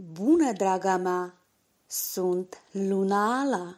Bună, draga mea! Sunt Luna Ala.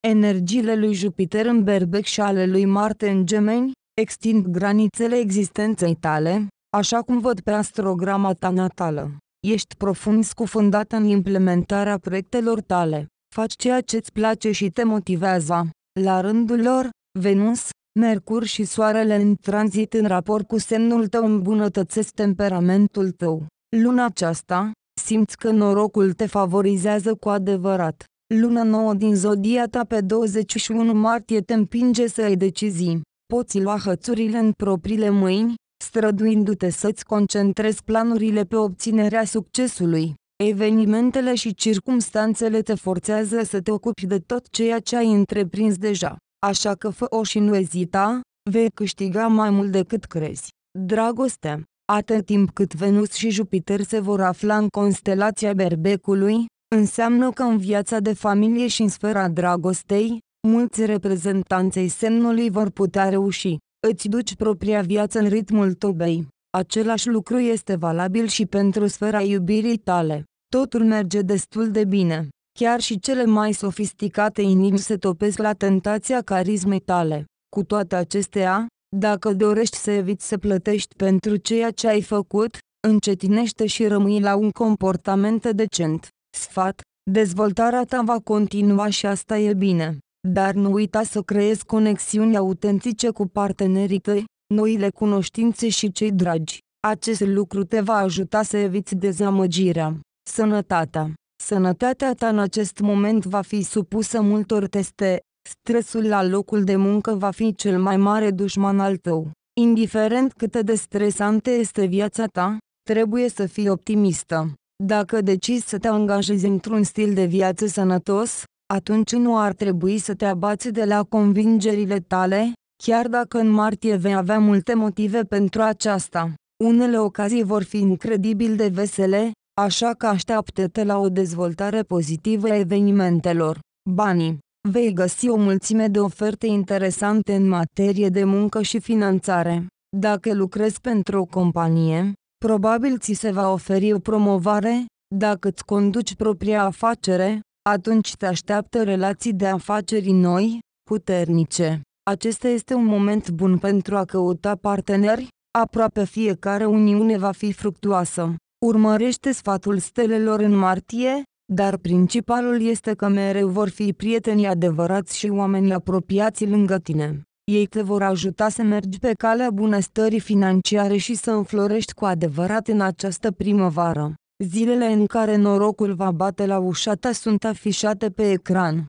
Energiile lui Jupiter în berbec și ale lui Marte în gemeni extind granițele existenței tale, așa cum văd pe astrograma ta natală. Ești profund scufundată în implementarea proiectelor tale. Faci ceea ce-ți place și te motivează. La rândul lor, Venus, Mercur și Soarele în tranzit în raport cu semnul tău îmbunătățesc temperamentul tău. Luna aceasta, simți că norocul te favorizează cu adevărat. Luna nouă din zodia ta pe 21 martie te împinge să ai decizii. Poți lua hățurile în propriile mâini, străduindu-te să-ți concentrezi planurile pe obținerea succesului. Evenimentele și circumstanțele te forțează să te ocupi de tot ceea ce ai întreprins deja. Așa că fă-o și nu ezita, vei câștiga mai mult decât crezi. Dragoste. Atât timp cât Venus și Jupiter se vor afla în constelația berbecului, înseamnă că în viața de familie și în sfera dragostei, mulți reprezentanței semnului vor putea reuși. Îți duci propria viață în ritmul tobei. Același lucru este valabil și pentru sfera iubirii tale. Totul merge destul de bine. Chiar și cele mai sofisticate inimi se topesc la tentația carismei tale. Cu toate acestea, dacă dorești să eviți să plătești pentru ceea ce ai făcut, încetinește și rămâi la un comportament decent. Sfat, dezvoltarea ta va continua și asta e bine. Dar nu uita să creezi conexiuni autentice cu partenerii tăi, noile cunoștințe și cei dragi. Acest lucru te va ajuta să eviți dezamăgirea. Sănătatea Sănătatea ta în acest moment va fi supusă multor teste, stresul la locul de muncă va fi cel mai mare dușman al tău. Indiferent cât de stresantă este viața ta, trebuie să fii optimistă. Dacă decizi să te angajezi într-un stil de viață sănătos, atunci nu ar trebui să te abați de la convingerile tale, chiar dacă în martie vei avea multe motive pentru aceasta. Unele ocazii vor fi incredibil de vesele, așa că așteaptă-te la o dezvoltare pozitivă a evenimentelor. Banii. Vei găsi o mulțime de oferte interesante în materie de muncă și finanțare. Dacă lucrezi pentru o companie, probabil ți se va oferi o promovare, dacă îți conduci propria afacere, atunci te așteaptă relații de afaceri noi, puternice. Acesta este un moment bun pentru a căuta parteneri, aproape fiecare uniune va fi fructuoasă. Urmărește sfatul stelelor în martie, dar principalul este că mereu vor fi prieteni adevărați și oameni apropiați lângă tine. Ei te vor ajuta să mergi pe calea bunăstării financiare și să înflorești cu adevărat în această primăvară. Zilele în care norocul va bate la ușa ta sunt afișate pe ecran.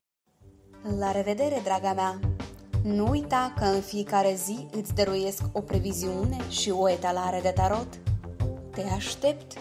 La revedere, draga mea! Nu uita că în fiecare zi îți dăruiesc o previziune și o etalare de tarot. Te aștept!